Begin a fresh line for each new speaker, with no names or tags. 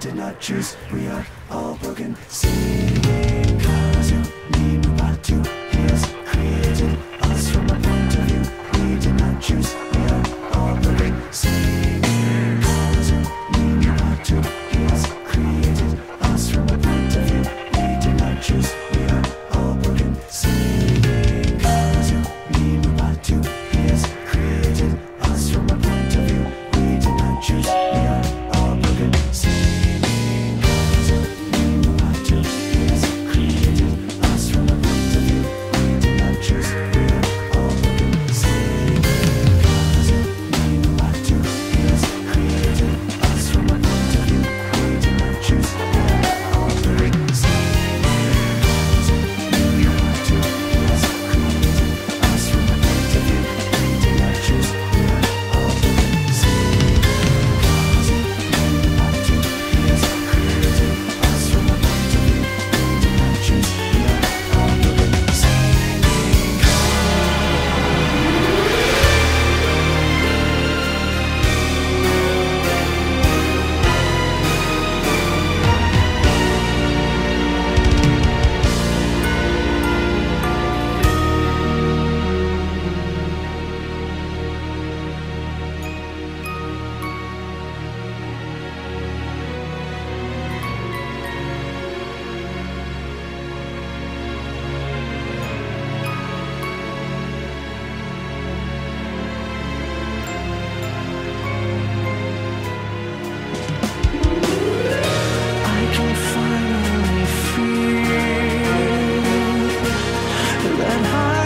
did not choose. We are all broken. Singing cause you need to. He has created us from a point of view. We did not choose. We are all broken. Singing cause you need about to. He has created us from a point of view. We did not choose. We are all broken. Singing cause you need about to. He has created us from a point of view. We did not choose. on high.